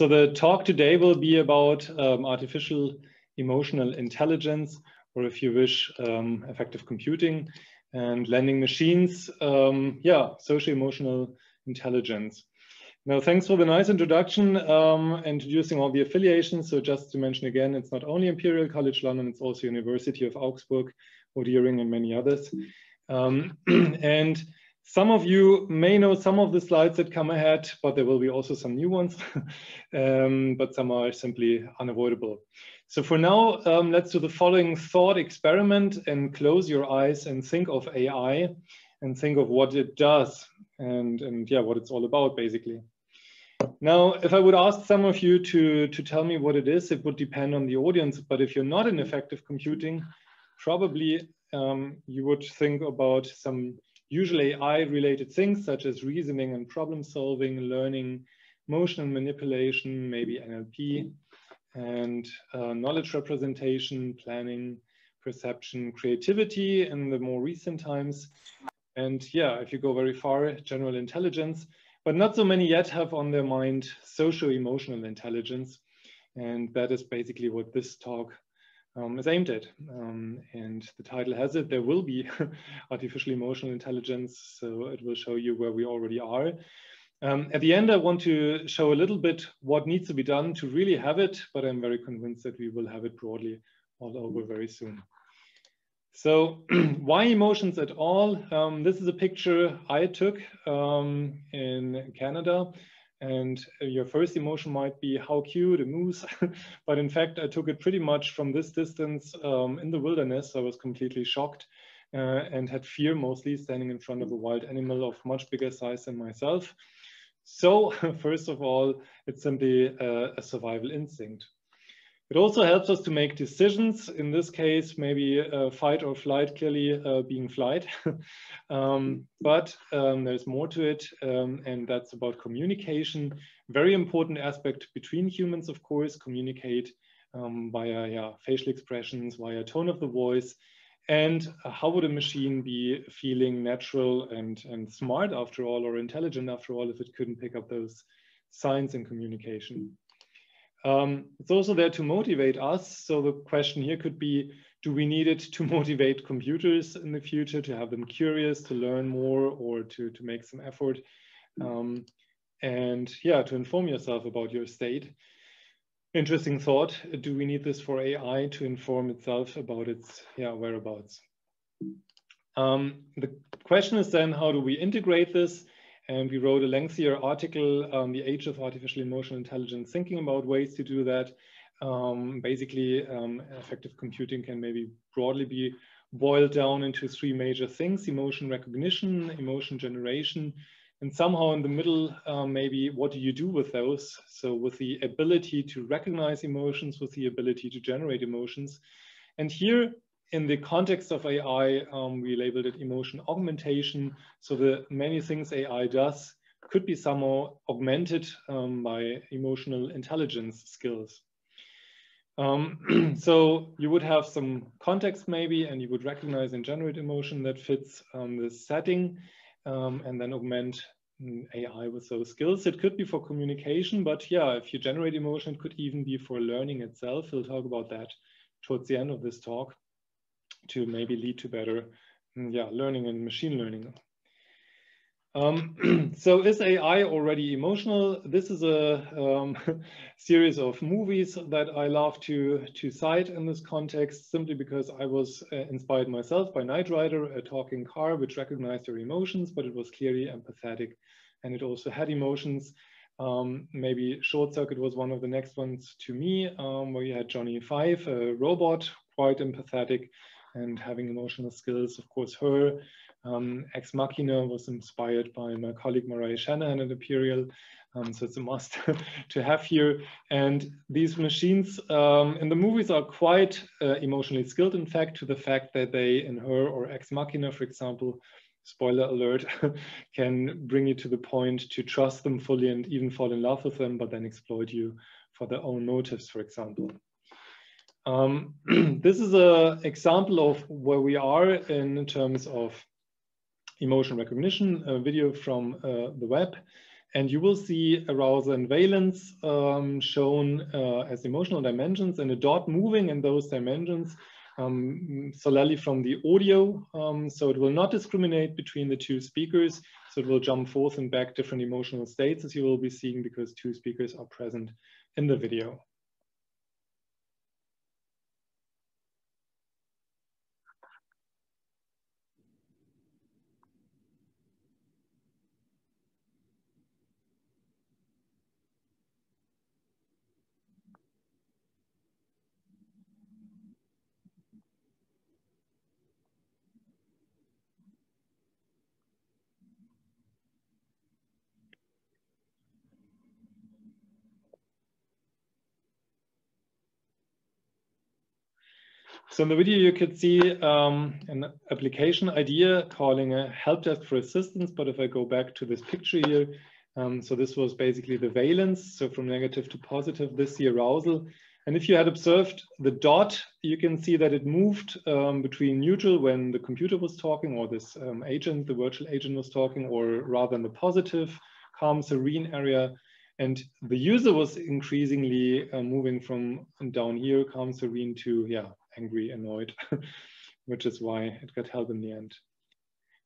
So the talk today will be about um, artificial emotional intelligence, or if you wish, um, affective computing and lending machines, um, yeah, social emotional intelligence. Now, thanks for the nice introduction, um, introducing all the affiliations. So just to mention again, it's not only Imperial College London, it's also University of Augsburg, audEERING, and many others. Um, and some of you may know some of the slides that come ahead, but there will be also some new ones, um, but some are simply unavoidable. So for now, um, let's do the following thought experiment and close your eyes and think of AI and think of what it does and, and yeah, what it's all about basically. Now, if I would ask some of you to, to tell me what it is, it would depend on the audience. But if you're not in affective computing, probably um, you would think about some usually AI related things such as reasoning and problem solving, learning, motion manipulation, maybe NLP, and uh, knowledge representation, planning, perception, creativity in the more recent times. And yeah, if you go very far, general intelligence, but not so many yet have on their mind socio-emotional intelligence. And that is basically what this talk um, is aimed at. Um, and the title has it, there will be artificial emotional intelligence. So it will show you where we already are. Um, at the end, I want to show a little bit what needs to be done to really have it, but I'm very convinced that we will have it broadly all over very soon. So why emotions at all? Um, this is a picture I took um, in Canada. And your first emotion might be how cute, a moose. but in fact, I took it pretty much from this distance um, in the wilderness. I was completely shocked uh, and had fear mostly standing in front of a wild animal of much bigger size than myself. So first of all, it's simply a, a survival instinct. It also helps us to make decisions. In this case, maybe uh, fight or flight, clearly uh, being flight. um, but um, there's more to it, um, and that's about communication. Very important aspect between humans, of course, communicate um, via yeah, facial expressions, via tone of the voice. And how would a machine be feeling natural and, and smart after all, or intelligent after all, if it couldn't pick up those signs in communication? Um, it's also there to motivate us. So the question here could be, do we need it to motivate computers in the future, to have them curious, to learn more, or to, to make some effort? Um, and yeah, to inform yourself about your state. Interesting thought. Do we need this for AI to inform itself about its yeah, whereabouts? Um, the question is then, how do we integrate this? And we wrote a lengthier article on the age of artificial emotional intelligence, thinking about ways to do that. Um, basically, um, affective computing can maybe broadly be boiled down into three major things, emotion recognition, emotion generation, and somehow in the middle, um, maybe what do you do with those? So with the ability to recognize emotions, with the ability to generate emotions. And here in the context of AI, um, we labeled it emotion augmentation. So the many things AI does could be somehow augmented um, by emotional intelligence skills. Um, so you would have some context maybe, and you would recognize and generate emotion that fits um, this setting, um, and then augment mm, AI with those skills. It could be for communication, but yeah, if you generate emotion, it could even be for learning itself. We'll talk about that towards the end of this talk to maybe lead to better mm, yeah, learning and machine learning. Um, so is AI already emotional? This is a um, series of movies that I love to, to cite in this context, simply because I was uh, inspired myself by Knight Rider, a talking car which recognized your emotions, but it was clearly empathetic and it also had emotions. Um, maybe Short Circuit was one of the next ones to me, um, where you had Johnny Five, a robot, quite empathetic, and having emotional skills. Of course, her um, Ex Machina was inspired by my colleague Murray Shanahan at Imperial. Um, so it's a must to have here. And these machines um, in the movies are quite uh, emotionally skilled, in fact, to the fact that they, in her or Ex Machina, for example, spoiler alert, can bring you to the point to trust them fully and even fall in love with them, but then exploit you for their own motives, for example. Um, this is an example of where we are in terms of emotion recognition, a video from uh, the web. And you will see arousal and valence um, shown uh, as emotional dimensions and a dot moving in those dimensions um, solely from the audio. Um, so it will not discriminate between the two speakers. So it will jump forth and back different emotional states as you will be seeing because two speakers are present in the video. So in the video, you could see um, an application idea calling a help desk for assistance. But if I go back to this picture here, um, so this was basically the valence. So from negative to positive, this the arousal. And if you had observed the dot, you can see that it moved um, between neutral when the computer was talking or this um, agent, the virtual agent was talking, or rather in the positive, calm, serene area. And the user was increasingly uh, moving from down here, calm, serene to, yeah, angry, annoyed, which is why it got help in the end.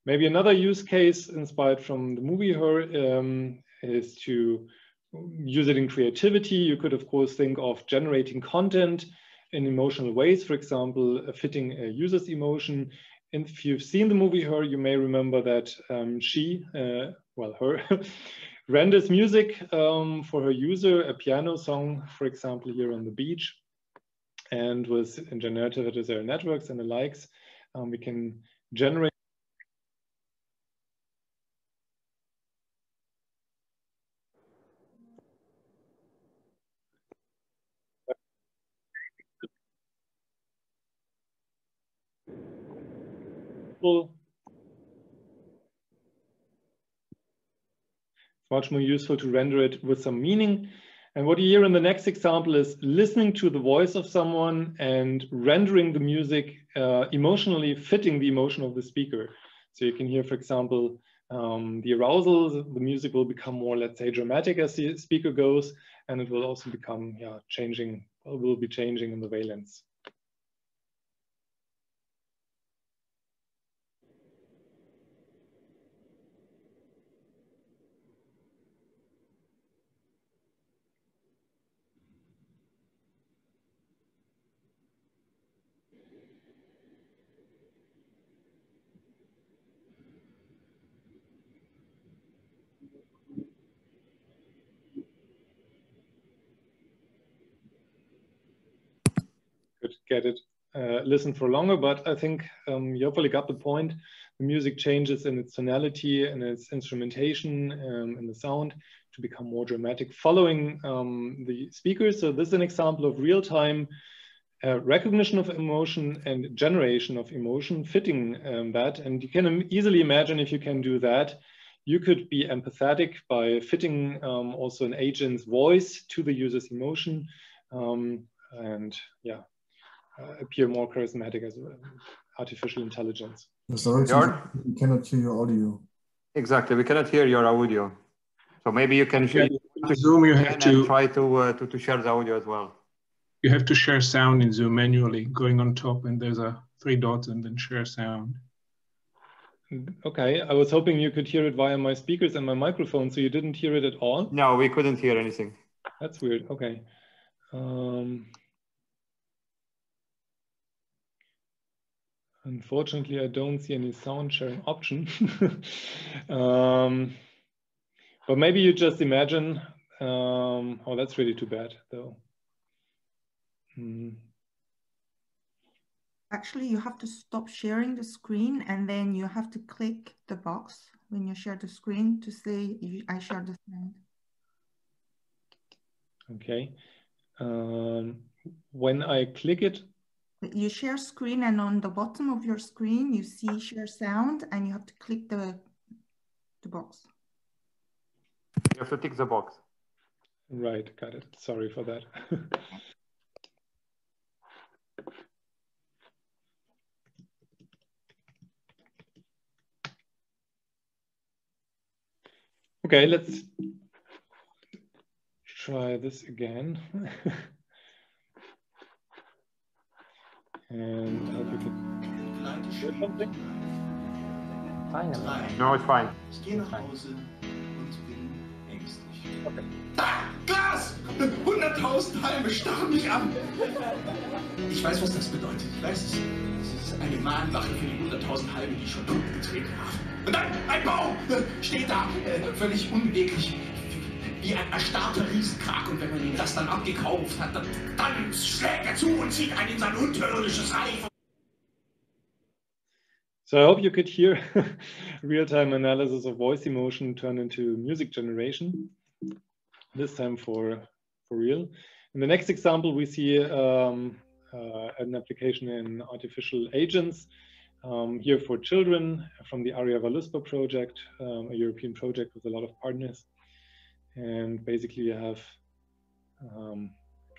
Maybe another use case inspired from the movie Her um, is to use it in creativity. You could, of course, think of generating content in emotional ways, for example, fitting a user's emotion. And if you've seen the movie Her, you may remember that um, she, uh, well, her, renders music um, for her user, a piano song, for example, here on the beach and with generative adversarial networks and the likes, um, we can generate It's much more useful to render it with some meaning. And what you hear in the next example is listening to the voice of someone and rendering the music uh, emotionally fitting the emotion of the speaker. So you can hear, for example, um, the arousal, the music will become more, let's say, dramatic as the speaker goes, and it will also become, yeah, changing, will be changing in the valence. Get it uh, listen for longer, but I think um, you hopefully got the point. The music changes in its tonality and its instrumentation um, and the sound to become more dramatic following um, the speakers. So this is an example of real-time uh, recognition of emotion and generation of emotion fitting um, that. And you can easily imagine if you can do that, you could be empathetic by fitting um, also an agent's voice to the user's emotion. Um, and yeah, uh, appear more charismatic as artificial intelligence. Sorry, we cannot hear your audio. Exactly, we cannot hear your audio. So maybe you can share Zoom. You have to try to, uh, to to share the audio as well. You have to share sound in Zoom manually, going on top, and there's a three dots, and then share sound. Okay, I was hoping you could hear it via my speakers and my microphone, so you didn't hear it at all. No, we couldn't hear anything. That's weird. Okay. Um, Unfortunately, I don't see any sound sharing option. um, but maybe you just imagine, um, oh, that's really too bad though. Hmm. Actually, you have to stop sharing the screen and then you have to click the box when you share the screen to say I share the screen. Okay. Um, when I click it, you share screen and on the bottom of your screen you see share sound and you have to click the the box. You have to tick the box. Right got it. Sorry for that. Okay let's try this again. and I hope you can hear something. Finally. No, it's fine. Ich gehe nach Hause und bin ängstlich. Ah, Glas! 100.000 Halme starren mich an. Ich weiß, was das bedeutet. Ich weiß es. Es ist eine Mahnwache für die 100.000 Halme, die ich schon Tod getreten habe. Und dann ein Baum steht da, äh, völlig unbeweglich, wie ein erstarrter Riesenkrak. Und wenn man ihm das dann abgekauft hat, dann, dann schlägt er zu und zieht einen in sein unterirdisches Reich. So I hope you could hear real-time analysis of voice emotion turn into music generation, this time for, for real. In the next example, we see um, uh, an application in artificial agents, um, here for children from the Aria Valuspa project, um, a European project with a lot of partners. And basically you have um,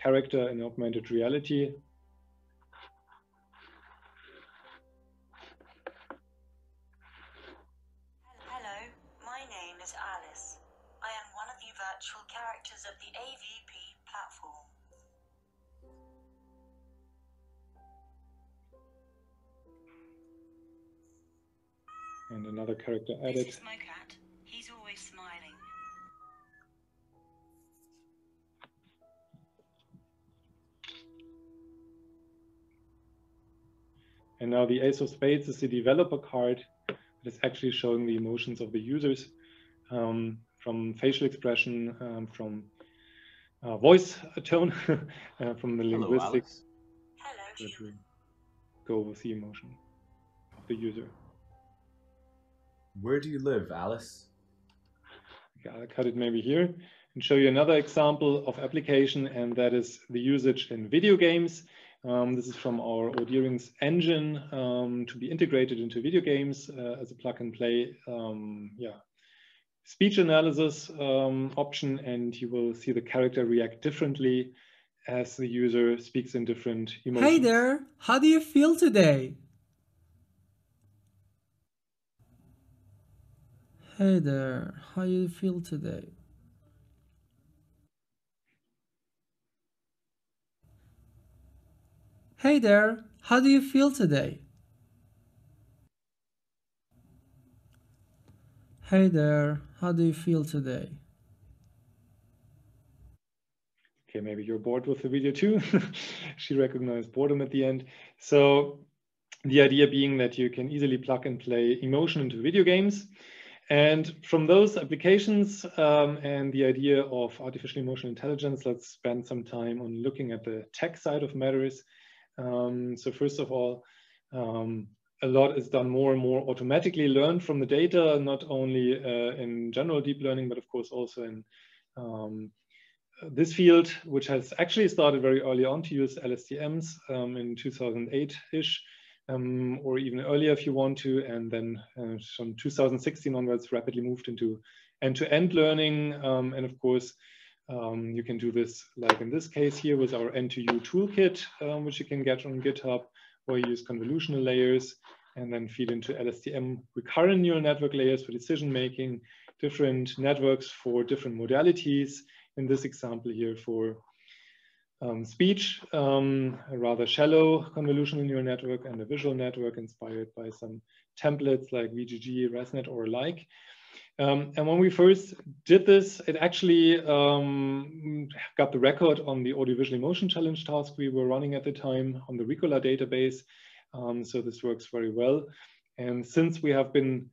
character in augmented reality Hello, my name is Alice. I am one of the virtual characters of the AVP platform. and another character added. This is my cat. And now the Ace of Spades is the developer card that is actually showing the emotions of the users um, from facial expression, um, from uh, voice tone, uh, from the Hello, linguistics Alice. Hello, that human. go with the emotion of the user. Where do you live, Alice? Okay, I'll cut it maybe here and show you another example of application, and that is the usage in video games. Um, this is from our audEERING's engine um, to be integrated into video games uh, as a plug and play, um, yeah, speech analysis um, option, and you will see the character react differently as the user speaks in different emotions. Hey there, how do you feel today? Hey there, how do you feel today? Hey there, how do you feel today? Hey there, how do you feel today? okay, maybe you're bored with the video too. she recognized boredom at the end. So the idea being that you can easily plug and play emotion into video games. And from those applications um, and the idea of artificial emotional intelligence, let's spend some time on looking at the tech side of matters. Um, so first of all, um, a lot is done more and more automatically learned from the data, not only uh, in general deep learning, but of course also in um, this field, which has actually started very early on to use LSTMs um, in 2008-ish, um, or even earlier if you want to, and then uh, from 2016 onwards rapidly moved into end-to-end learning. Um, and of course, um, you can do this like in this case here with our End2You toolkit, um, which you can get on GitHub, where you use convolutional layers and then feed into LSTM recurrent neural network layers for decision making, different networks for different modalities. In this example here for um, speech, um, a rather shallow convolutional neural network and a visual network inspired by some templates like VGG, ResNet or alike. Um, and when we first did this, it actually um, got the record on the Audiovisual Emotion Challenge task we were running at the time on the RECOLA database. Um, so this works very well. And since we have been,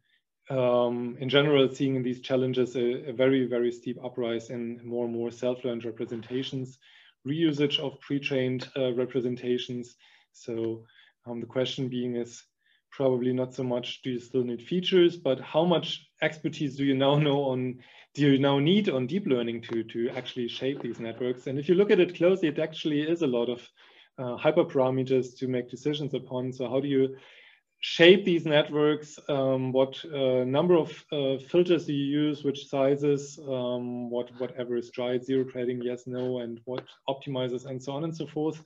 um, in general, seeing in these challenges a, a very, very steep uprise in more and more self-learned representations, reusage of pre-trained uh, representations. So um, the question being is, probably not so much do you still need features, but how much expertise do you now know on, do you now need on deep learning to, to actually shape these networks? And if you look at it closely, it actually is a lot of uh, hyperparameters to make decisions upon. So how do you shape these networks? Um, what uh, number of uh, filters do you use? Which sizes? Um, what whatever is dry, zero threading, yes, no, and what optimizers, and so on and so forth.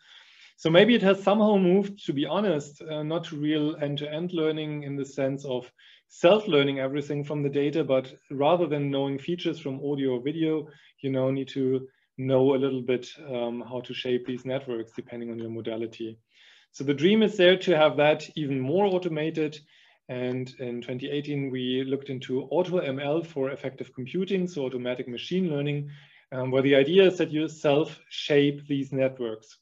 So maybe it has somehow moved, to be honest, uh, not to real end-to-end learning in the sense of self-learning everything from the data, but rather than knowing features from audio or video, you now need to know a little bit um, how to shape these networks depending on your modality. So the dream is there to have that even more automated. And in 2018, we looked into AutoML for affective computing, so automatic machine learning, um, where the idea is that you self-shape these networks.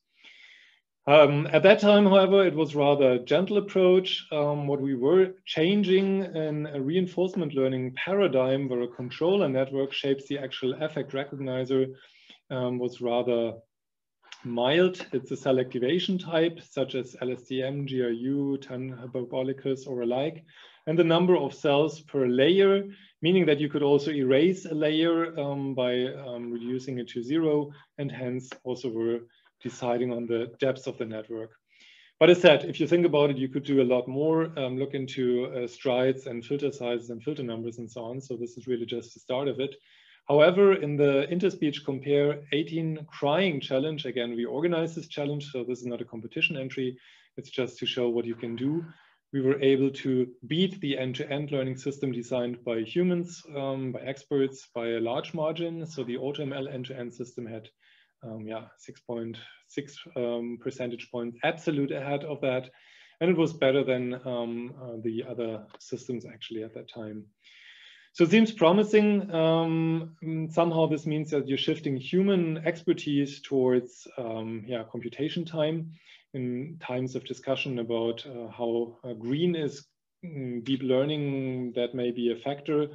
Um, at that time, however, it was rather a gentle approach. Um, what we were changing in a reinforcement learning paradigm where a controller network shapes the actual affect recognizer um, was rather mild. It's a cell activation type, such as LSTM, GRU, TAN hyperbolicus, or alike. And the number of cells per layer, meaning that you could also erase a layer um, by um, reducing it to zero, and hence also were deciding on the depth of the network. But as said, if you think about it, you could do a lot more, um, look into uh, strides and filter sizes and filter numbers and so on. So this is really just the start of it. However, in the Interspeech ComParE 18 crying challenge, again, we organized this challenge. So this is not a competition entry. It's just to show what you can do. We were able to beat the end-to-end -end learning system designed by humans, um, by experts, by a large margin. So the AutoML end-to-end -end system had um, yeah, 6.6 um, percentage points absolute ahead of that. And it was better than um, uh, the other systems actually at that time. So it seems promising. Um, somehow this means that you're shifting human expertise towards um, yeah, computation time in times of discussion about uh, how uh, green is mm, deep learning that may be a factor,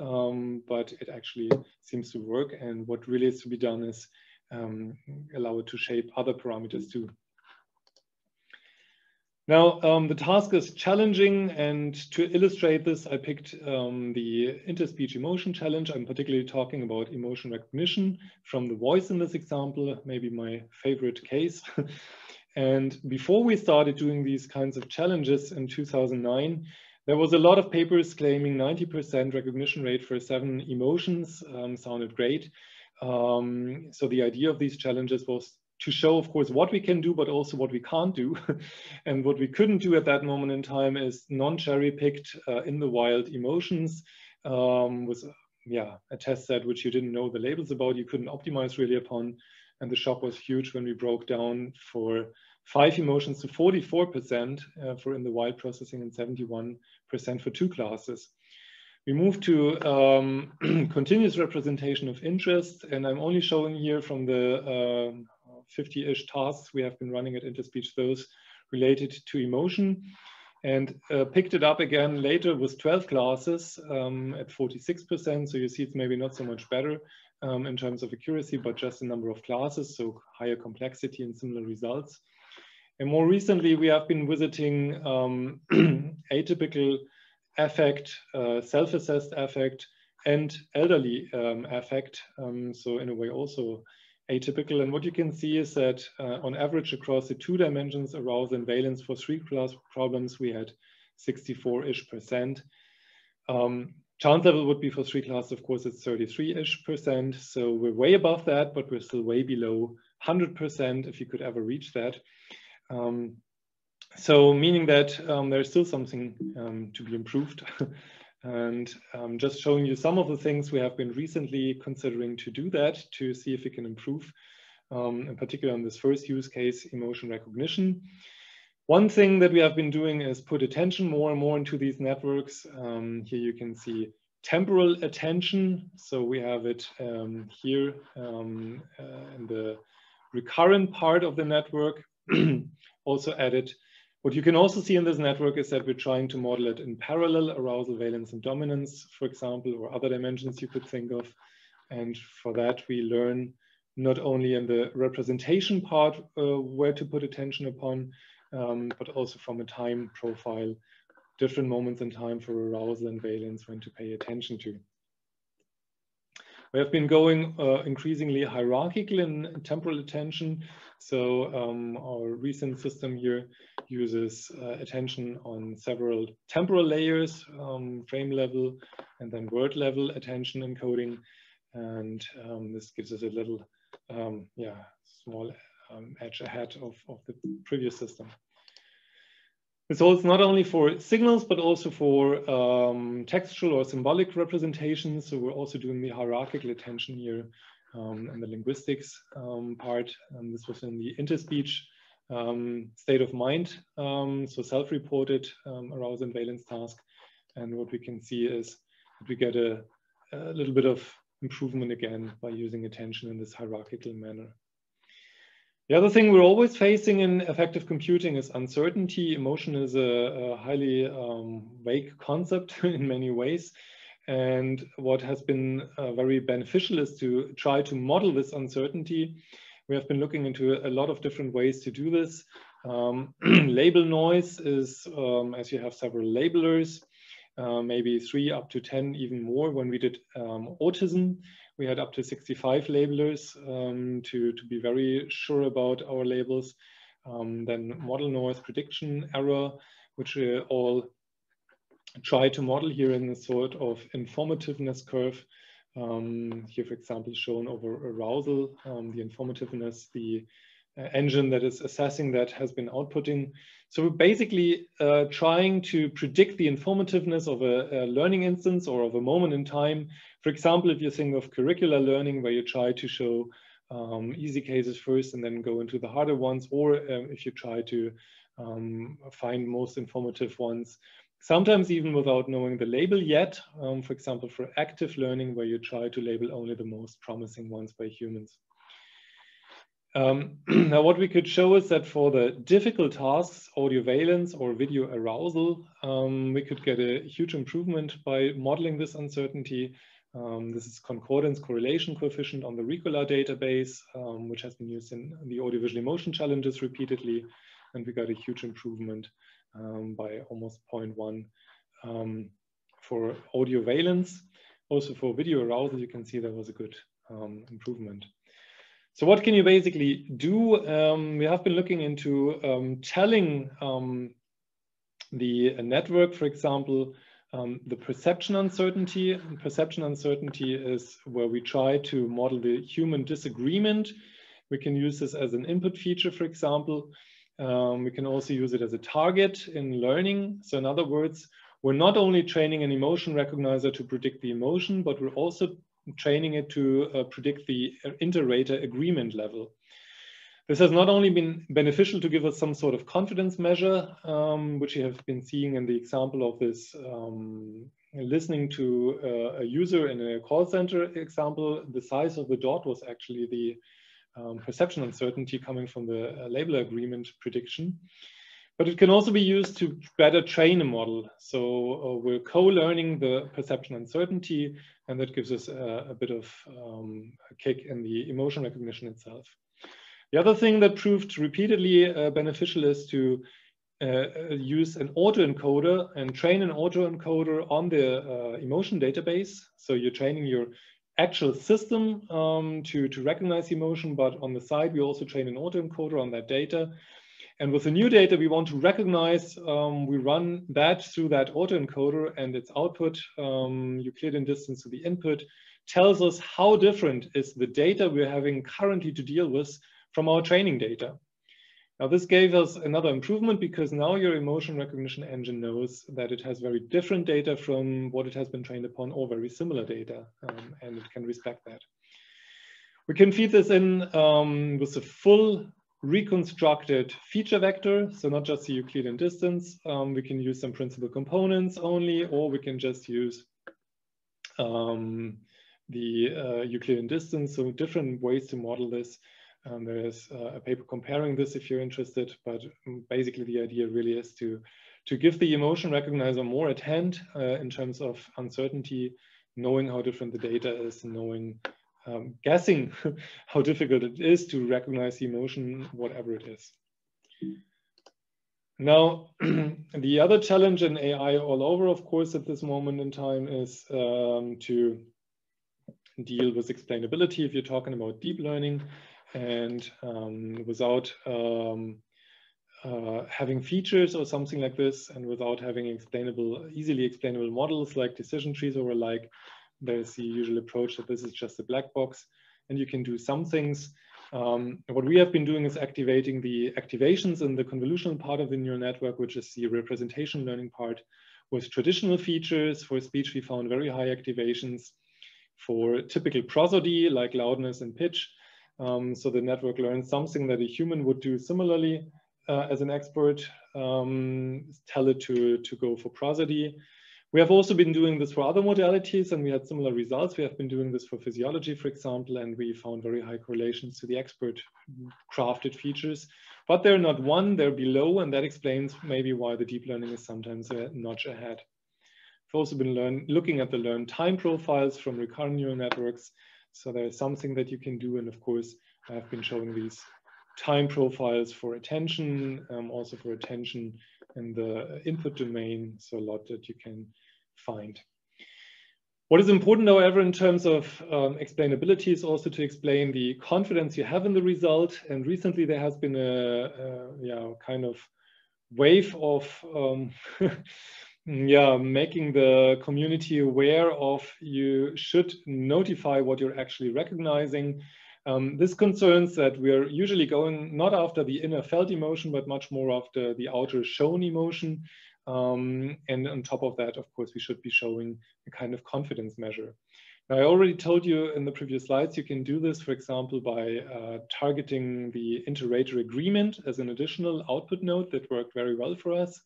um, but it actually seems to work. And what really is to be done is um, allow it to shape other parameters too. Now, um, the task is challenging, and to illustrate this, I picked um, the interspeech emotion challenge. I'm particularly talking about emotion recognition from the voice in this example, maybe my favorite case. and before we started doing these kinds of challenges in 2009, there was a lot of papers claiming 90% recognition rate for seven emotions, um, sounded great. Um, so the idea of these challenges was to show, of course, what we can do, but also what we can't do. and what we couldn't do at that moment in time is non-cherry picked uh, in the wild emotions um, with yeah, a test set which you didn't know the labels about, you couldn't optimize really upon. And the shock was huge when we broke down for five emotions to 44% uh, for in the wild processing and 71% for two classes. We move to um, continuous representation of interest, and I'm only showing here from the 50-ish um, tasks we have been running at Interspeech, those related to emotion, and uh, picked it up again later with 12 classes um, at 46%. So you see it's maybe not so much better um, in terms of accuracy, but just the number of classes, so higher complexity and similar results. And more recently, we have been visiting um, atypical affect, uh, self-assessed affect, and elderly um, affect. Um, so in a way also atypical. And what you can see is that uh, on average across the two dimensions, arousal and valence for three class problems, we had 64-ish percent. Um, chance level would be for three class, of course, it's 33-ish percent. So we're way above that, but we're still way below 100% if you could ever reach that. Um, so meaning that um, there's still something um, to be improved. and um, just showing you some of the things we have been recently considering to do that, to see if we can improve, um, in particular on this first use case, emotion recognition. One thing that we have been doing is put attention more and more into these networks. Um, here you can see temporal attention. So we have it um, here uh, in the recurrent part of the network, also added what you can also see in this network is that we're trying to model it in parallel, arousal, valence, and dominance, for example, or other dimensions you could think of. And for that, we learn not only in the representation part uh, where to put attention upon, um, but also from a time profile, different moments in time for arousal and valence when to pay attention to. We have been going uh, increasingly hierarchical in temporal attention. So um, our recent system here uses uh, attention on several temporal layers, um, frame level, and then word level attention encoding. And um, this gives us a little, um, yeah, small um, edge ahead of, of the previous system. This holds not only for signals, but also for um, textual or symbolic representations. So we're also doing the hierarchical attention here um, and the linguistics um, part. And this was in the interspeech um, state of mind, um, so self-reported um, arousal and valence task. And what we can see is that we get a, a little bit of improvement again by using attention in this hierarchical manner. The other thing we're always facing in affective computing is uncertainty. Emotion is a, a highly um, vague concept in many ways. And what has been uh, very beneficial is to try to model this uncertainty. We have been looking into a lot of different ways to do this. Um, label noise is, um, as you have several labelers, uh, maybe three up to 10, even more. When we did um, autism, we had up to 65 labelers um, to, to be very sure about our labels. Um, then model noise prediction error, which we all try to model here in a sort of informativeness curve. Um, here, for example, shown over arousal, um, the informativeness, the uh, engine that is assessing that has been outputting. So we're basically uh, trying to predict the informativeness of a, a, learning instance or of a moment in time. For example, if you think of curricular learning where you try to show um, easy cases first and then go into the harder ones, or um, if you try to um, find most informative ones, sometimes even without knowing the label yet, um, for example, for active learning where you try to label only the most promising ones by humans. Um, now, what we could show is that for the difficult tasks, audio valence or video arousal, um, we could get a huge improvement by modeling this uncertainty. Um, this is concordance correlation coefficient on the RECOLA database, um, which has been used in the audiovisual emotion challenges repeatedly. And we got a huge improvement um, by almost 0.1 um, for audio valence. Also for video arousal, you can see there was a good improvement. So what can you basically do? Um, we have been looking into um, telling um, the network, for example, um, the perception uncertainty. Perception uncertainty is where we try to model the human disagreement. We can use this as an input feature, for example. Um, we can also use it as a target in learning. So in other words, we're not only training an emotion recognizer to predict the emotion, but we're also training it to uh, predict the inter-rater agreement level. This has not only been beneficial to give us some sort of confidence measure, um, which you have been seeing in the example of this um, listening to uh, a user in a call center example, the size of the dot was actually the um, perception uncertainty coming from the uh, label agreement prediction. But it can also be used to better train a model. So uh, we're co-learning the perception uncertainty, and that gives us a, a bit of um, a kick in the emotion recognition itself. The other thing that proved repeatedly uh, beneficial is to uh, uh use an autoencoder and train an autoencoder on the uh, emotion database. So you're training your actual system um, to, to recognize emotion, but on the side, we also train an autoencoder on that data. And with the new data we want to recognize, um, we run that through that autoencoder and its output, um, Euclidean distance to the input, tells us how different is the data we're having currently to deal with from our training data. Now this gave us another improvement because now your emotion recognition engine knows that it has very different data from what it has been trained upon or very similar data um, and it can respect that. We can feed this in um, with a full reconstructed feature vector, so not just the Euclidean distance. Um, we can use some principal components only, or we can just use um, the uh, Euclidean distance. So different ways to model this. Um, there's uh, a paper comparing this if you're interested, but basically the idea really is to, to give the emotion recognizer more at hand uh, in terms of uncertainty, knowing how different the data is, knowing um, guessing how difficult it is to recognize the emotion, whatever it is. Now, the other challenge in AI all over, of course, at this moment in time is um, to deal with explainability if you're talking about deep learning and um, without um, uh, having features or something like this and without having explainable, easily explainable models like decision trees or like there's the usual approach that this is just a black box and you can do some things. Um, what we have been doing is activating the activations in the convolutional part of the neural network, which is the representation learning part with traditional features. For speech, we found very high activations. for typical prosody like loudness and pitch. Um, so the network learns something that a human would do similarly uh, as an expert, um, tell it to, to go for prosody. We have also been doing this for other modalities and we had similar results. We have been doing this for physiology, for example, and we found very high correlations to the expert crafted features. But they're not one, they're below, and that explains maybe why the deep learning is sometimes a notch ahead. We've also been learn, looking at the learned time profiles from recurrent neural networks. So there's something that you can do. And of course, I've been showing these time profiles for attention, um, also for attention in the input domain. So a lot that you can find. What is important, however, in terms of um, explainability is also to explain the confidence you have in the result. And recently there has been a, a yeah, kind of wave of um, yeah, making the community aware of you should notify what you're actually recognizing. Um, this concerns that we're usually going not after the inner felt emotion, but much more after the outer shown emotion. Um, and on top of that, of course, we should be showing a kind of confidence measure. Now, I already told you in the previous slides, you can do this, for example, by uh, targeting the inter-rater agreement as an additional output node that worked very well for us.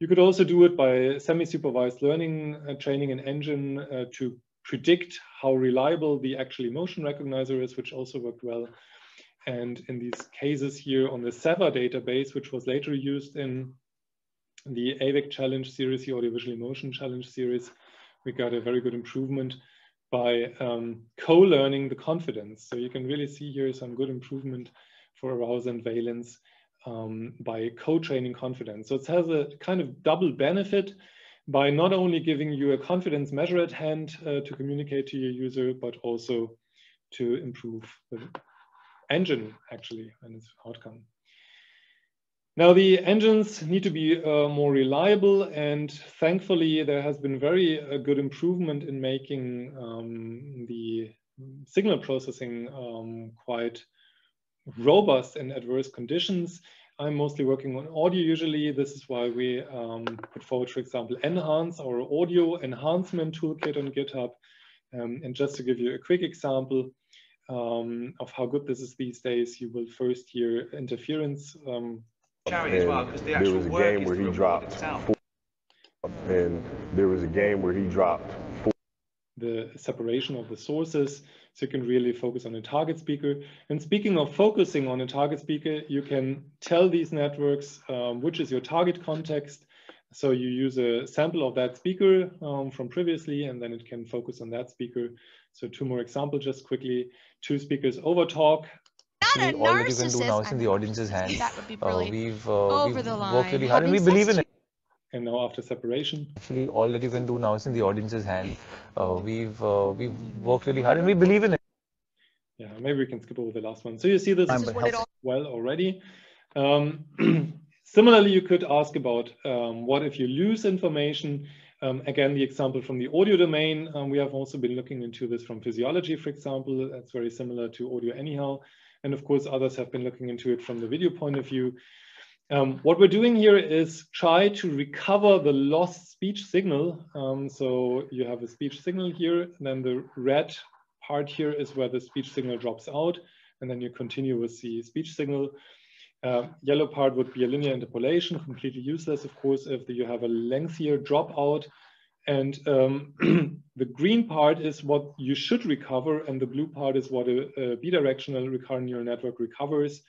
You could also do it by semi-supervised learning, uh, training an engine uh, to predict how reliable the actual emotion recognizer is, which also worked well. And in these cases here on the SEWA database, which was later used in the AVEC challenge series, the audiovisual emotion challenge series, we got a very good improvement by um, co-learning the confidence. So you can really see here some good improvement for arousal and valence um, by co-training confidence. So it has a kind of double benefit by not only giving you a confidence measure at hand uh, to communicate to your user, but also to improve the engine actually and its outcome. Now the engines need to be uh, more reliable and thankfully there has been very uh, good improvement in making um, the signal processing um, quite robust in adverse conditions. I'm mostly working on audio usually. This is why we um, put forward, for example, Enhance, our audio enhancement toolkit on GitHub. Um, and just to give you a quick example um, of how good this is these days, you will first hear interference um, well the there was a game where he dropped four, and there was a game where he dropped four. The separation of the sources so you can really focus on a target speaker and speaking of focusing on a target speaker you can tell these networks um, which is your target context so you use a sample of that speaker um, from previously and then it can focus on that speaker so two more examples just quickly two speakers over talk not a all that you can do now is in the audience's hands. That would be brilliant. Uh, we've uh, Over we've the line. worked really hard and we believe in it. And now after separation? Actually, all that you can do now is in the audience's hand. Uh, we've uh, we've worked really hard and we believe in it. Yeah, maybe we can skip over the last one. So you see this well already. Um, similarly, you could ask about um, what if you lose information. Um, again, the example from the audio domain, um, we have also been looking into this from physiology, for example. That's very similar to audio anyhow. And of course, others have been looking into it from the video point of view. Um, what we're doing here is try to recover the lost speech signal. Um, so you have a speech signal here, and then the red part here is where the speech signal drops out, and then you continue with the speech signal. Uh, yellow part would be a linear interpolation, completely useless, of course, if you have a lengthier dropout and um, the green part is what you should recover, and the blue part is what a, a bidirectional recurrent neural network recovers.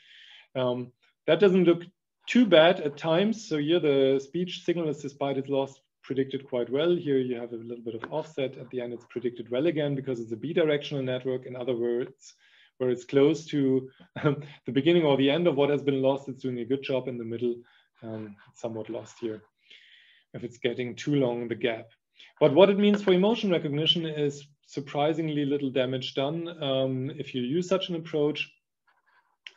Um, that doesn't look too bad at times. So here the speech signal is despite its loss predicted quite well. Here you have a little bit of offset. At the end, it's predicted well again because it's a bidirectional network. In other words, where it's close to um, the beginning or the end of what has been lost, it's doing a good job in the middle, um, somewhat lost here. If it's getting too long, the gap. But what it means for emotion recognition is surprisingly little damage done um, if you use such an approach.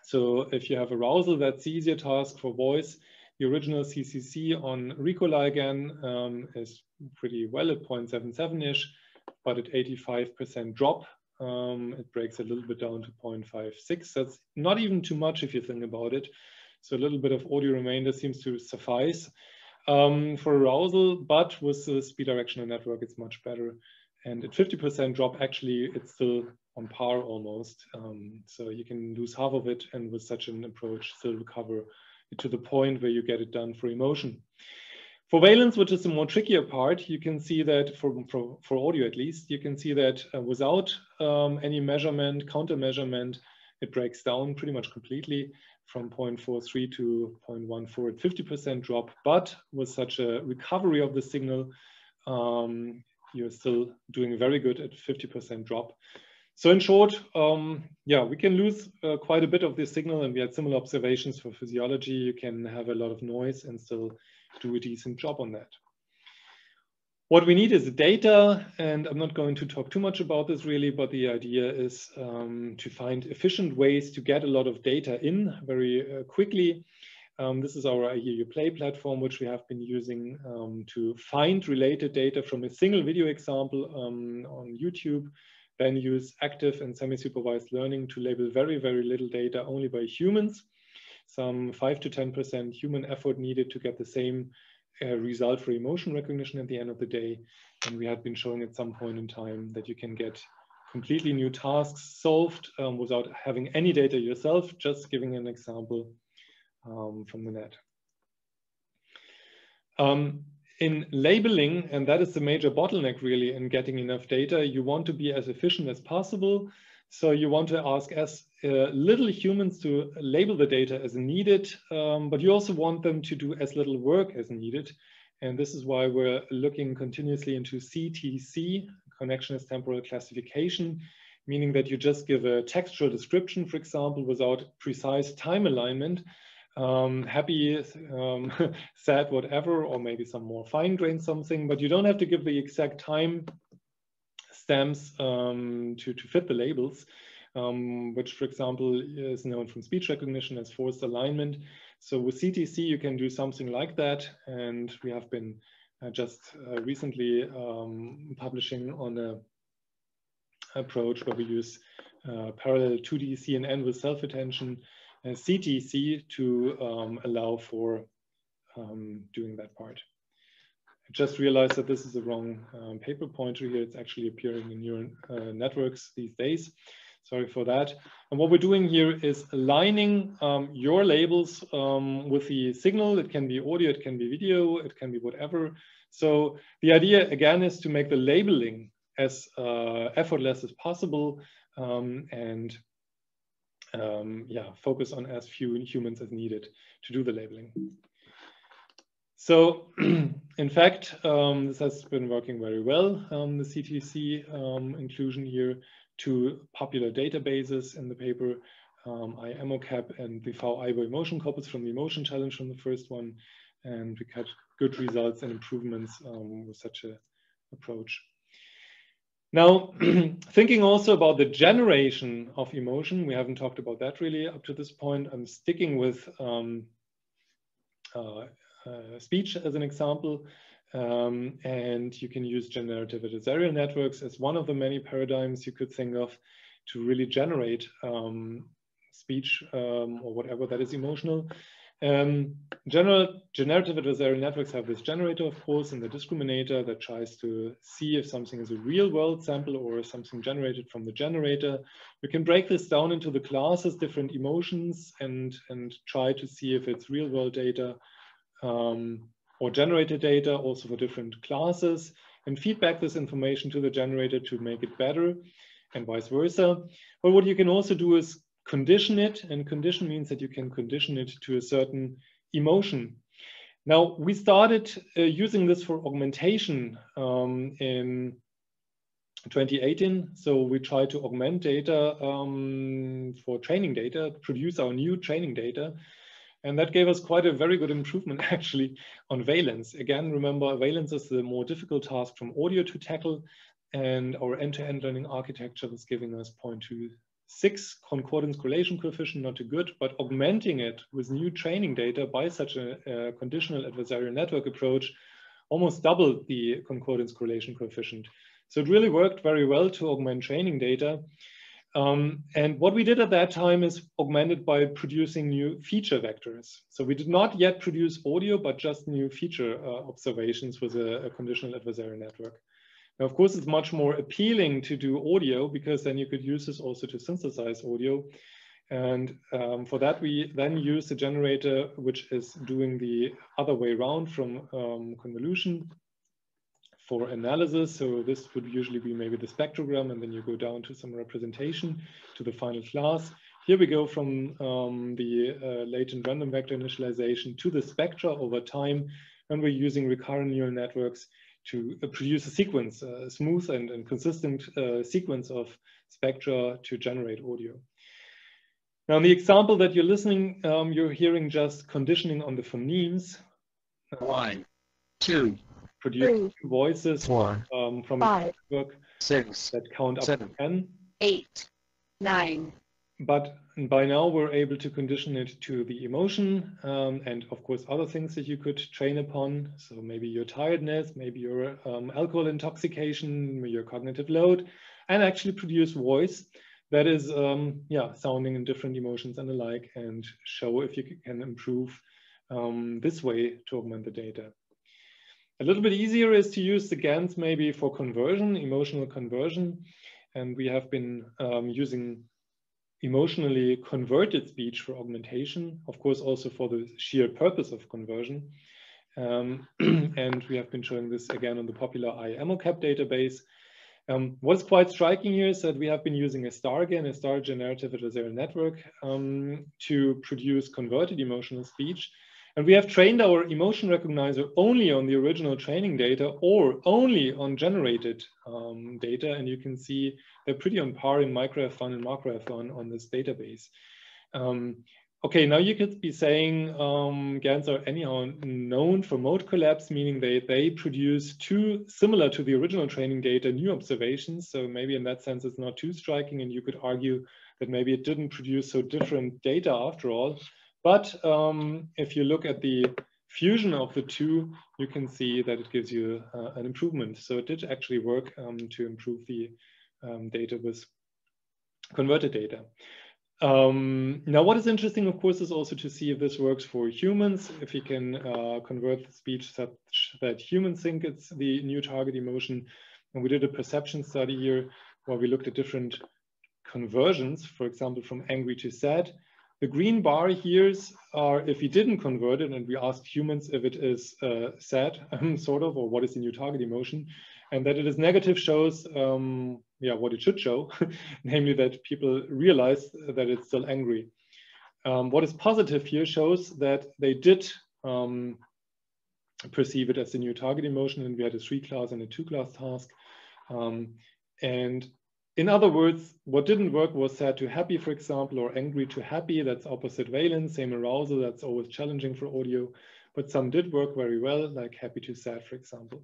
So if you have arousal, that's the easier task for voice. The original CCC on RECOLA again um, is pretty well at 0.77-ish, but at 85% drop, um, it breaks a little bit down to 0.56. That's not even too much if you think about it. So a little bit of audio remainder seems to suffice um, for arousal, but with the bidirectional network, it's much better. And at 50% drop, actually, it's still on par almost. Um, so you can lose half of it and with such an approach still recover to the point where you get it done for emotion. For valence, which is the more trickier part, you can see that for, for, for audio at least, you can see that uh, without um, any measurement, counter measurement, it breaks down pretty much completely from 0.43 to 0.14 at 50% drop. But with such a recovery of the signal, um, you're still doing very good at 50% drop. So in short, um, yeah, we can lose uh, quite a bit of the signal and we had similar observations for physiology. You can have a lot of noise and still do a decent job on that. What we need is data, and I'm not going to talk too much about this really, but the idea is um, to find efficient ways to get a lot of data in very uh, quickly. Um, this is our iHEARu-PLAY platform, which we have been using um, to find related data from a single video example um, on YouTube, then use active and semi-supervised learning to label very, very little data only by humans. Some 5 to 10% human effort needed to get the same uh, result for emotion recognition at the end of the day. And we had been showing at some point in time that you can get completely new tasks solved um, without having any data yourself, just giving an example um, from the net. Um, in labeling, and that is the major bottleneck really in getting enough data, you want to be as efficient as possible. So you want to ask as uh, little humans to label the data as needed, um, but you also want them to do as little work as needed. And this is why we're looking continuously into CTC, connectionist temporal classification, meaning that you just give a textual description, for example, without precise time alignment, um, happy, um, sad, whatever, or maybe some more fine-grained something, but you don't have to give the exact time stamps um, to, to fit the labels, um, which, for example, is known from speech recognition as forced alignment. So with CTC, you can do something like that. And we have been uh, just uh, recently um, publishing on a approach where we use uh, parallel 2D CNN with self-attention CTC to um, allow for um, doing that part I just realized that this is the wrong um, paper pointer here. It's actually appearing in neural uh, networks these days. Sorry for that. And what we're doing here is aligning um, your labels um, with the signal. It can be audio, it can be video, it can be whatever. So the idea again is to make the labeling as uh, effortless as possible um, and um, yeah, focus on as few humans as needed to do the labeling. So in fact, um, this has been working very well, um, the CTC um, inclusion here to popular databases in the paper, um, IEMOCAP and the FAU Aibo emotion corpus from the emotion challenge from the first one. And we had good results and improvements um, with such an approach. Now, thinking also about the generation of emotion, we haven't talked about that really up to this point. I'm sticking with um, uh, uh, speech as an example. Um, and you can use generative adversarial networks as one of the many paradigms you could think of to really generate um, speech um, or whatever that is emotional. Um, general generative adversarial networks have this generator, of course, and the discriminator that tries to see if something is a real world sample or something generated from the generator. We can break this down into the classes, different emotions, and, and try to see if it's real world data um, or generated data also for different classes and feedback this information to the generator to make it better and vice versa. But what you can also do is condition it and condition means that you can condition it to a certain emotion. Now we started uh, using this for augmentation um, in 2018. So we tried to augment data um, for training data, produce our new training data and that gave us quite a very good improvement actually on valence. Again, remember valence is the more difficult task from audio to tackle and our end-to-end -end learning architecture was giving us 0.26 concordance correlation coefficient, not too good, but augmenting it with new training data by such a, a conditional adversarial network approach almost doubled the concordance correlation coefficient. So it really worked very well to augment training data. Um, and what we did at that time is augmented by producing new feature vectors. So we did not yet produce audio, but just new feature uh, observations with a, a, conditional adversarial network. Now, of course, it's much more appealing to do audio because then you could use this also to synthesize audio. And um, for that, we then use the generator, which is doing the other way around from um, convolution for analysis. So this would usually be maybe the spectrogram, and then you go down to some representation to the final class. Here we go from um, the uh, latent random vector initialization to the spectra over time, and we're using recurrent neural networks to uh, produce a sequence, a smooth and, and consistent uh, sequence of spectra to generate audio. Now, in the example that you're listening, um, you're hearing just conditioning on the phonemes. One, two, produce three, voices four, um, from five, the network six, that count up seven, to 10. eight, nine. But by now we're able to condition it to the emotion um, and of course other things that you could train upon. So maybe your tiredness, maybe your um, alcohol intoxication, your cognitive load, and actually produce voice that is um, yeah sounding in different emotions and the like and show if you can improve um, this way to augment the data. A little bit easier is to use the GANs maybe for conversion, emotional conversion. And we have been um, using emotionally converted speech for augmentation, of course, also for the sheer purpose of conversion. Um, and we have been showing this again on the popular IEMOCAP database. Um, what's quite striking here is that we have been using a StarGAN, a star generative adversarial network um, to produce converted emotional speech. And we have trained our emotion recognizer only on the original training data or only on generated um, data. And you can see they're pretty on par in microF1 and macroF1 on this database. Um, okay, now you could be saying um, GANs are anyhow known for mode collapse, meaning they, they produce two similar to the original training data new observations. So maybe in that sense, it's not too striking. And you could argue that maybe it didn't produce so different data after all. But um, if you look at the fusion of the two, you can see that it gives you uh, an improvement. So it did actually work um, to improve the um, data with converted data. Um, now, what is interesting, of course, is also to see if this works for humans, if you can uh, convert the speech such that humans think it's the new target emotion. And we did a perception study here where we looked at different conversions, for example, from angry to sad. The green bar here are if we didn't convert it and we asked humans if it is uh, sad, sort of, or what is the new target emotion, and that it is negative shows um, yeah, what it should show, namely that people realize that it's still angry. Um, what is positive here shows that they did um, perceive it as the new target emotion and we had a three class and a two class task. Um, and in other words, what didn't work was sad to happy, for example, or angry to happy. That's opposite valence, same arousal. That's always challenging for audio. But some did work very well, like happy to sad, for example.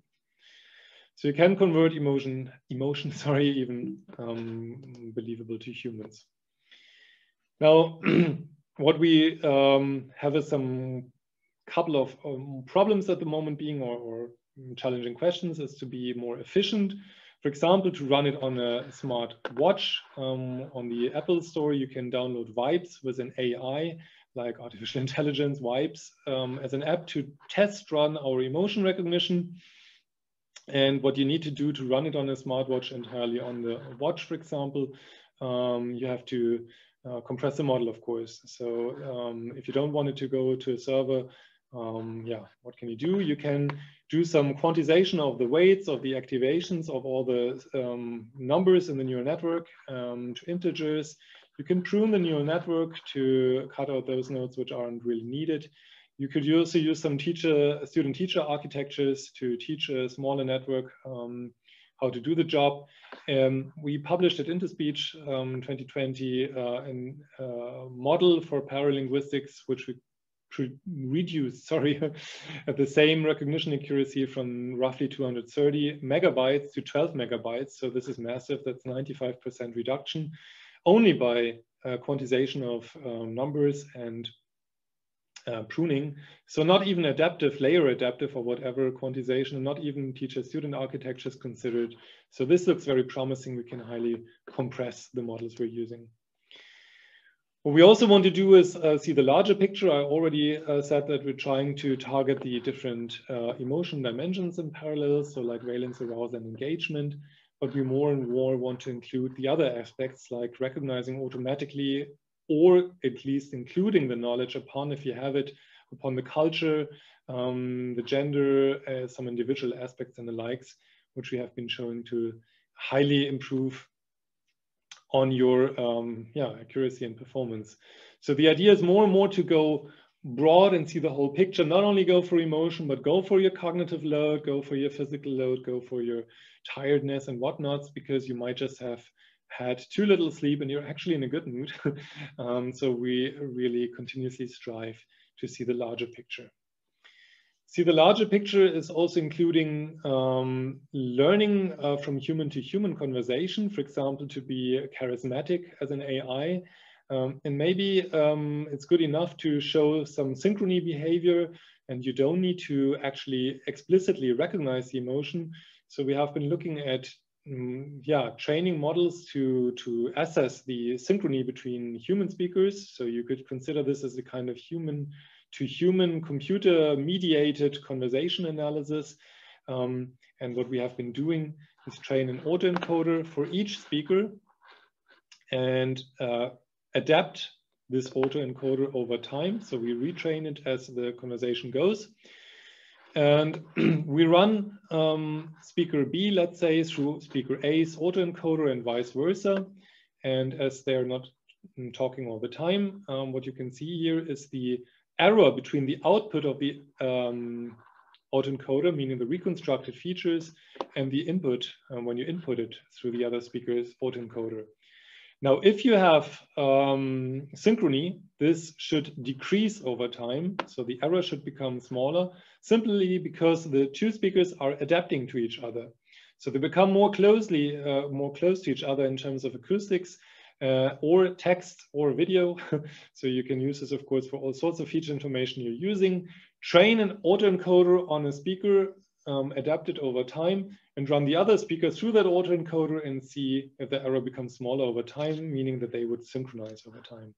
So you can convert emotion, emotion, sorry, even um, believable to humans. Now, what we um, have is some couple of um, problems at the moment being, or, or challenging questions, is to be more efficient for example, to run it on a smart watch um, on the Apple Store, you can download Vibes with an AI, like artificial intelligence Vibes, um, as an app to test run our emotion recognition. And what you need to do to run it on a smartwatch entirely on the watch, for example, um, you have to uh, compress the model, of course. So um, if you don't want it to go to a server, um, yeah, what can you do? You can do some quantization of the weights of the activations of all the um, numbers in the neural network um, to integers. You can prune the neural network to cut out those nodes which aren't really needed. You could also use some teacher, student-teacher architectures to teach a smaller network um, how to do the job. Um, we published at Interspeech um, 2020 uh, a uh, model for paralinguistics, which we reduce, sorry, at the same recognition accuracy from roughly 230 megabytes to 12 megabytes. So this is massive. That's 95% reduction only by uh, quantization of um, numbers and uh, pruning. So not even adaptive, layer adaptive or whatever quantization, and not even teacher-student architecture is considered. So this looks very promising. We can highly compress the models we're using. What we also want to do is uh, see the larger picture. I already uh, said that we're trying to target the different uh, emotion dimensions in parallel, so like valence, arousal, and engagement. But we more and more want to include the other aspects like recognizing automatically or at least including the knowledge upon, if you have it, upon the culture, um, the gender, uh, some individual aspects and the likes, which we have been showing to highly improve on your um, yeah, accuracy and performance. So the idea is more and more to go broad and see the whole picture, not only go for emotion, but go for your cognitive load, go for your physical load, go for your tiredness and whatnots, because you might just have had too little sleep and you're actually in a good mood. um, so we really continuously strive to see the larger picture. See, the larger picture is also including um, learning uh, from human to human conversation, for example, to be charismatic as an AI. Um, and maybe um, it's good enough to show some synchrony behavior and you don't need to actually explicitly recognize the emotion. So we have been looking at mm, yeah, training models to, to assess the synchrony between human speakers. So you could consider this as a kind of human to human computer mediated conversation analysis. Um, and what we have been doing is train an autoencoder for each speaker and uh, adapt this autoencoder over time. So we retrain it as the conversation goes. And we run um, speaker B, let's say, through speaker A's autoencoder and vice versa. And as they're not talking all the time, um, what you can see here is the error between the output of the um, autoencoder, meaning the reconstructed features, and the input um, when you input it through the other speaker's autoencoder. Now, if you have um, synchrony, this should decrease over time. So the error should become smaller simply because the two speakers are adapting to each other. So they become more closely, uh, more close to each other in terms of acoustics uh, or text or video. so you can use this, of course, for all sorts of feature information you're using. Train an autoencoder on a speaker, um, adapt it over time, and run the other speaker through that autoencoder and see if the error becomes smaller over time, meaning that they would synchronize over time.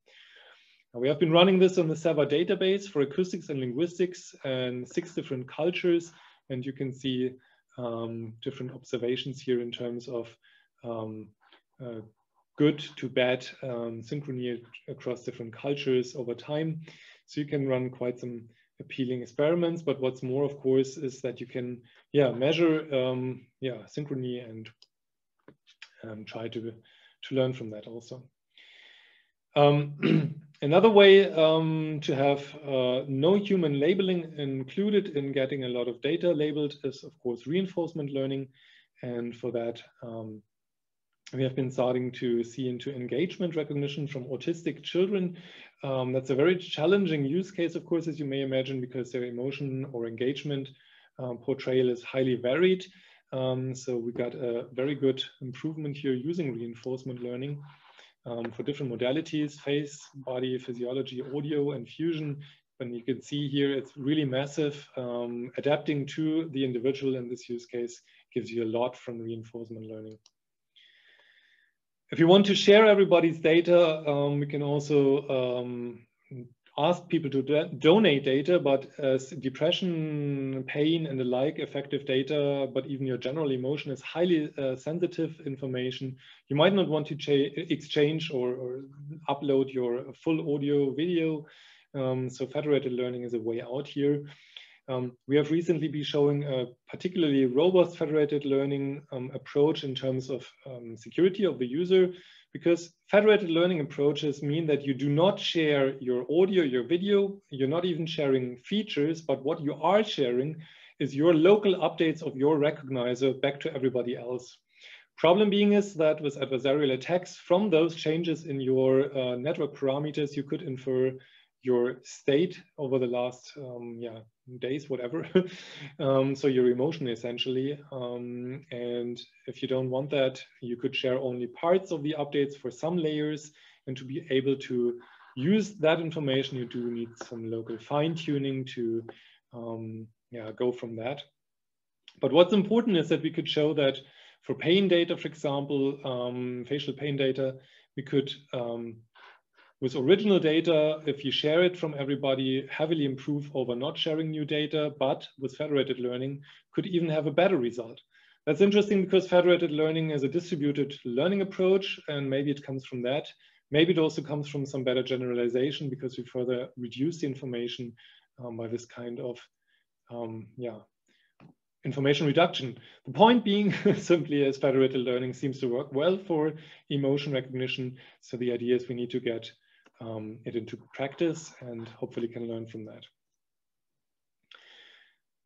Now, we have been running this on the SEWA database for acoustics and linguistics and six different cultures. And you can see um, different observations here in terms of um, uh, good to bad um, synchrony across different cultures over time. So you can run quite some appealing experiments, but what's more, of course, is that you can, yeah, measure, um, yeah, synchrony and um, try to, to learn from that also. Um, another way um, to have uh, no human labeling included in getting a lot of data labeled is, of course, reinforcement learning. And for that, um, we have been starting to see into engagement recognition from autistic children. Um, that's a very challenging use case, of course, as you may imagine, because their emotion or engagement um, portrayal is highly varied. Um, so we got a very good improvement here using reinforcement learning um, for different modalities, face, body, physiology, audio, and fusion. And you can see here, it's really massive. Um, adapting to the individual in this use case gives you a lot from reinforcement learning. If you want to share everybody's data, um, we can also um, ask people to do donate data, but as depression, pain, and the like affective data, but even your general emotion is highly uh, sensitive information. You might not want to exchange or, or, upload your full audio video. Um, so federated learning is a way out here. Um, we have recently been showing a particularly robust federated learning um, approach in terms of um, security of the user, because federated learning approaches mean that you do not share your audio, your video, you're not even sharing features, but what you are sharing is your local updates of your recognizer back to everybody else. Problem being is that with adversarial attacks, from those changes in your uh, network parameters, you could infer your state over the last um, yeah days whatever. Um, so your emotion essentially. Um, and if you don't want that you could share only parts of the updates for some layers. And to be able to use that information you do need some local fine-tuning to um, yeah go from that. But what's important is that we could show that for pain data for example um, facial pain data we could um, with original data, if you share it from everybody, heavily improve over not sharing new data, but with federated learning, could even have a better result. That's interesting because federated learning is a distributed learning approach, and maybe it comes from that. Maybe it also comes from some better generalization because we further reduce the information um, by this kind of um, yeah, information reduction. The point being simply is federated learning seems to work well for emotion recognition. So the idea is we need to get um, it into practice and hopefully can learn from that.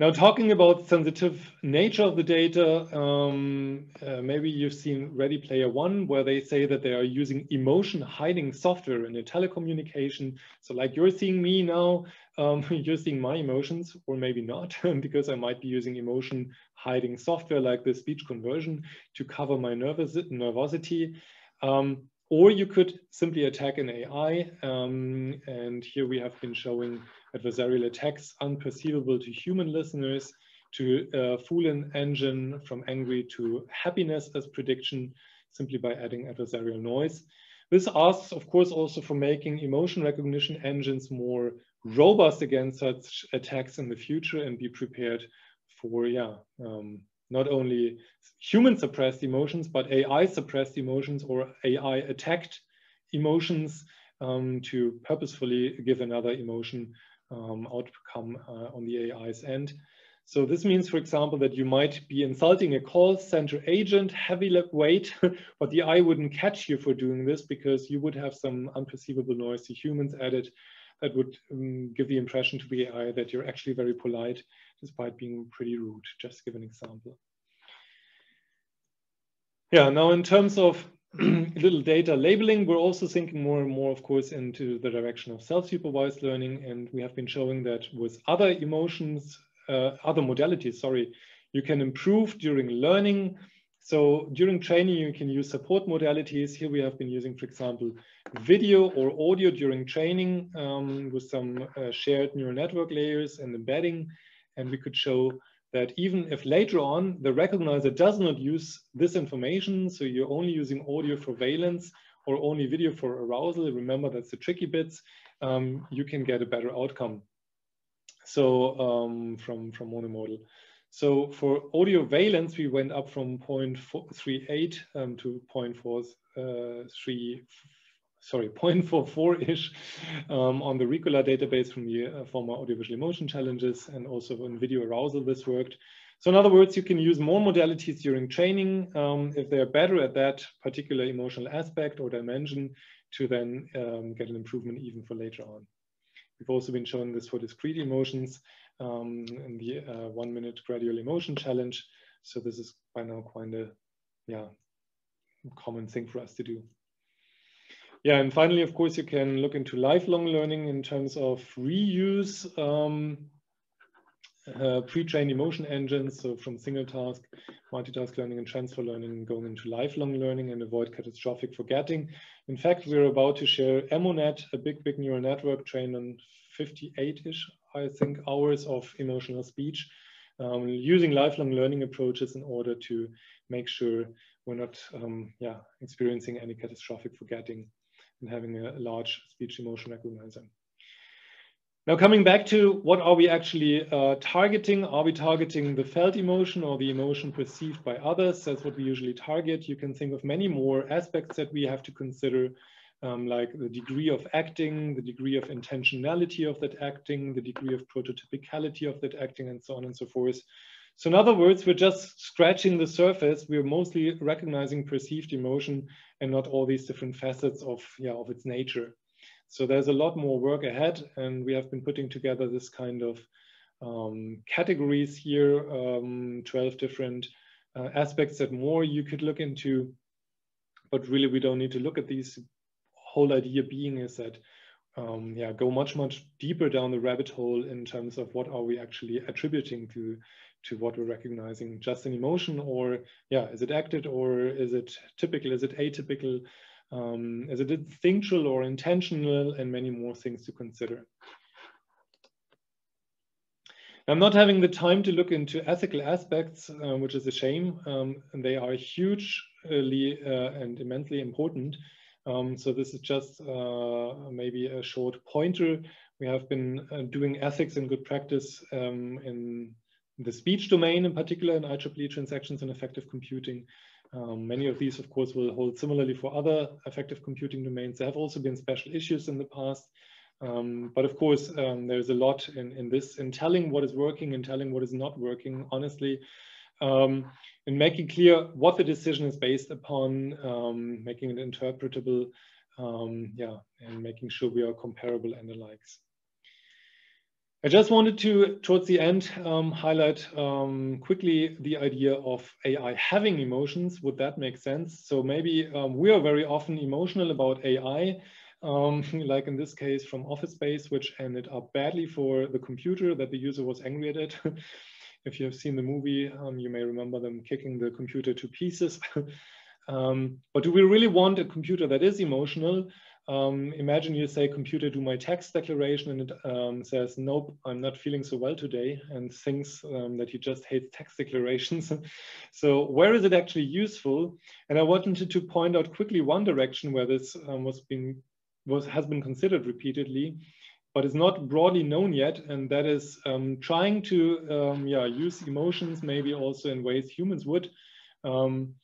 Now, talking about sensitive nature of the data, um, uh, maybe you've seen Ready Player One, where they say that they are using emotion hiding software in a telecommunication. So like you're seeing me now, um, you're seeing my emotions, or maybe not, because I might be using emotion hiding software like the speech conversion to cover my nervous nervosity. Um, or you could simply attack an AI. Um, and here we have been showing adversarial attacks unperceivable to human listeners to uh, fool an engine from angry to happiness as prediction simply by adding adversarial noise. This asks, of course, also for making emotion recognition engines more robust against such attacks in the future and be prepared for, yeah, um, not only human suppressed emotions, but AI suppressed emotions or AI attacked emotions um, to purposefully give another emotion um, outcome uh, on the AI's end. So this means, for example, that you might be insulting a call center agent, heavy weight, but the AI wouldn't catch you for doing this because you would have some unperceivable noise to humans added that would um, give the impression to the AI that you're actually very polite despite being pretty rude, just to give an example. Yeah, now in terms of little data labeling, we're also thinking more and more, of course, into the direction of self-supervised learning. And we have been showing that with other emotions, uh, other modalities, sorry, you can improve during learning. So during training, you can use support modalities. Here we have been using, for example, video or audio during training um, with some uh, shared neural network layers and embedding. And we could show that even if later on the recognizer does not use this information, so you're only using audio for valence or only video for arousal, remember that's the tricky bits, um, you can get a better outcome. So um, from, from monomodal. So for audio valence, we went up from 0.38 um, to 0.43 sorry, 0.44-ish um, on the RECOLA database from the uh, former audiovisual emotion challenges and also in video arousal this worked. So in other words, you can use more modalities during training um, if they're better at that particular emotional aspect or dimension to then um, get an improvement even for later on. We've also been showing this for discrete emotions um, in the uh, one minute gradual emotion challenge. So this is by now quite a yeah, common thing for us to do. Yeah, and finally, of course, you can look into lifelong learning in terms of reuse um, uh, pre-trained emotion engines, so from single task, multitask learning and transfer learning going into lifelong learning and avoid catastrophic forgetting. In fact, we're about to share EmoNet, a big, big neural network trained on 58-ish, I think, hours of emotional speech, um, using lifelong learning approaches in order to make sure we're not um, yeah, experiencing any catastrophic forgetting and having a large speech emotion recognizer. Now coming back to what are we actually uh, targeting? Are we targeting the felt emotion or the emotion perceived by others? That's what we usually target. You can think of many more aspects that we have to consider, um, like the degree of acting, the degree of intentionality of that acting, the degree of prototypicality of that acting, and so on and so forth. So in other words, we're just scratching the surface. We're mostly recognizing perceived emotion and not all these different facets of, yeah, of its nature. So there's a lot more work ahead and we have been putting together this kind of um, categories here, um, 12 different uh, aspects that more you could look into, but really we don't need to look at these. Whole idea being is that um, yeah, go much, much deeper down the rabbit hole in terms of what are we actually attributing to to what we're recognizing just an emotion or yeah is it acted or is it typical? Is it atypical? Um, is it instinctual or intentional? And many more things to consider. I'm not having the time to look into ethical aspects, uh, which is a shame, um, and they are hugely uh, and immensely important. Um, so this is just uh, maybe a short pointer. We have been uh, doing ethics and good practice um, in the speech domain in particular in IEEE transactions and affective computing. Um, many of these, of course, will hold similarly for other affective computing domains. There have also been special issues in the past. Um, but of course, um, there's a lot in, in this, in telling what is working and telling what is not working, honestly, um, in making clear what the decision is based upon, um, making it interpretable, um, yeah, and making sure we are comparable and the likes. I just wanted to, towards the end, um, highlight um, quickly the idea of AI having emotions. Would that make sense? So maybe um, we are very often emotional about AI, um, like in this case from Office Space, which ended up badly for the computer that the user was angry at it. if you have seen the movie, um, you may remember them kicking the computer to pieces. Um, but do we really want a computer that is emotional? Um, imagine you say, computer, do my tax declaration, and it um, says, nope, I'm not feeling so well today, and thinks um, that you just hate tax declarations. so where is it actually useful? And I wanted to point out quickly one direction where this um, was being was has been considered repeatedly, but is not broadly known yet, and that is um, trying to um, yeah use emotions maybe also in ways humans would. Um,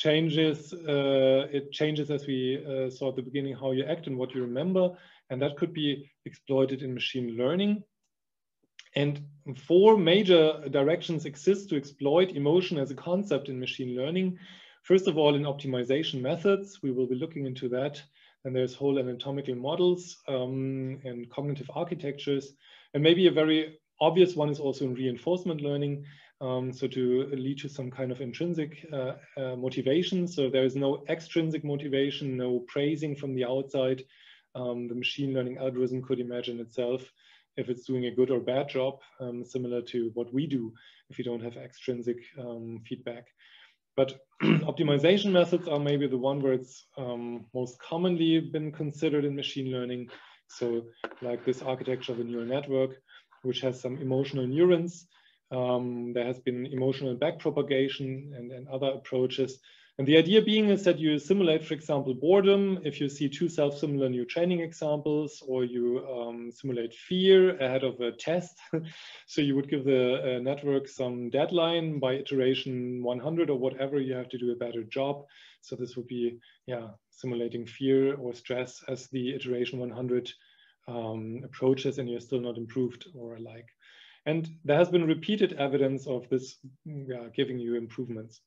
changes, uh, it changes as we uh, saw at the beginning, how you act and what you remember. And that could be exploited in machine learning. And four major directions exist to exploit emotion as a concept in machine learning. First of all, in optimization methods, we will be looking into that. And there's whole anatomical models um, and cognitive architectures. And maybe a very obvious one is also in reinforcement learning, um, so to lead to some kind of intrinsic uh, uh, motivation. So there is no extrinsic motivation, no praising from the outside. Um, the machine learning algorithm could imagine itself if it's doing a good or bad job, um, similar to what we do if you don't have extrinsic um, feedback. But optimization methods are maybe the one where it's um, most commonly been considered in machine learning. So like this architecture of a neural network, which has some emotional neurons um, there has been emotional backpropagation and, and other approaches. And the idea being is that you simulate, for example, boredom. If you see two self-similar new training examples, or you um, simulate fear ahead of a test. so you would give the uh, network some deadline by iteration 100 or whatever, you have to do a better job. So this would be, yeah, simulating fear or stress as the iteration 100 um, approaches and you're still not improved or like. And there has been repeated evidence of this yeah, giving you improvements.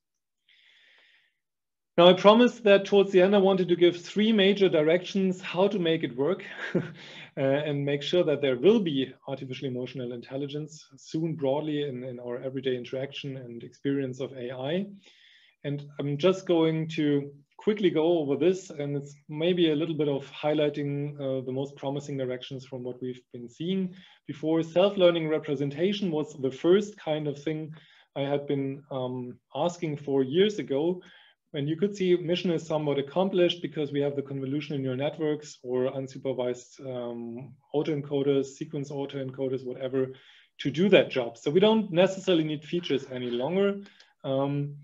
Now I promised that towards the end I wanted to give three major directions how to make it work uh, and make sure that there will be artificial emotional intelligence soon broadly in, in our everyday interaction and experience of AI. And I'm just going to quickly go over this and it's maybe a little bit of highlighting uh, the most promising directions from what we've been seeing before. Self-learning representation was the first kind of thing I had been um, asking for years ago. And you could see mission is somewhat accomplished because we have the convolutional neural networks or unsupervised um, autoencoders, sequence autoencoders, whatever, to do that job. So we don't necessarily need features any longer. Um,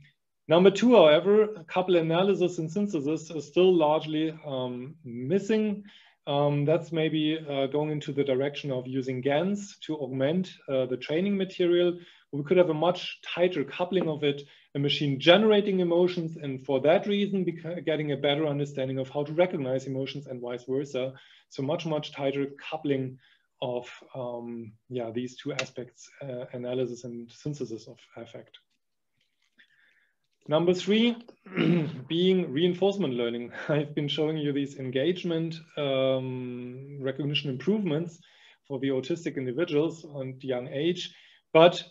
Number two, however, couple analysis and synthesis is still largely um, missing. Um, that's maybe uh, going into the direction of using GANs to augment uh, the training material. We could have a much tighter coupling of it, a machine generating emotions, and for that reason, getting a better understanding of how to recognize emotions and vice versa. So much, much tighter coupling of um, yeah, these two aspects, uh, analysis and synthesis of affect. Number three, being reinforcement learning. I've been showing you these engagement um, recognition improvements for the autistic individuals and young age, but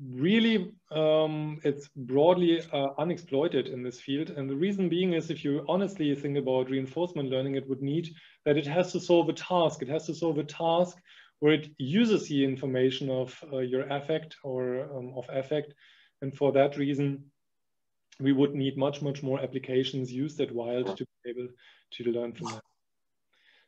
really um, it's broadly uh, unexploited in this field. And the reason being is if you honestly think about reinforcement learning, it would need that it has to solve a task. It has to solve a task where it uses the information of uh, your affect or um, of affect. And for that reason, we would need much, much more applications used at Wild to be able to learn from that.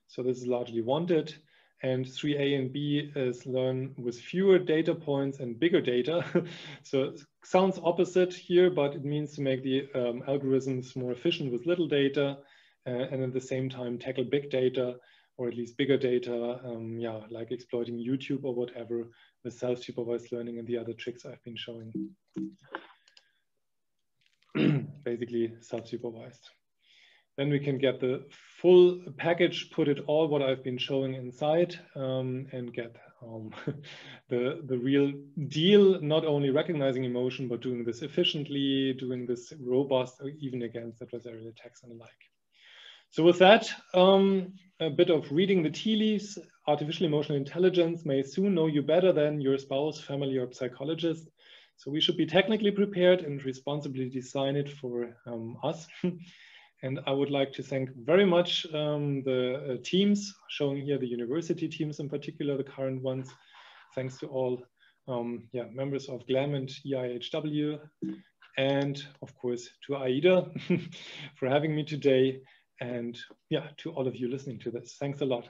So this is largely wanted. And 3A and B is learn with fewer data points and bigger data. so sounds opposite here, but it means to make the um, algorithms more efficient with little data and at the same time tackle big data or at least bigger data, um, yeah, like exploiting YouTube or whatever with self-supervised learning and the other tricks I've been showing. Basically self-supervised. Then we can get the full package, put it all what I've been showing inside um, and get um, the, the real deal, not only recognizing emotion, but doing this efficiently, doing this robust, even against adversarial attacks and the like. So with that, um, a bit of reading the tea leaves, artificial emotional intelligence may soon know you better than your spouse, family, or psychologist. So we should be technically prepared and responsibly design it for um, us. and I would like to thank very much um, the uh, teams, showing here the university teams in particular, the current ones. Thanks to all um, yeah, members of GLAM and EIHW, and of course to AIDA for having me today and yeah, to all of you listening to this. Thanks a lot.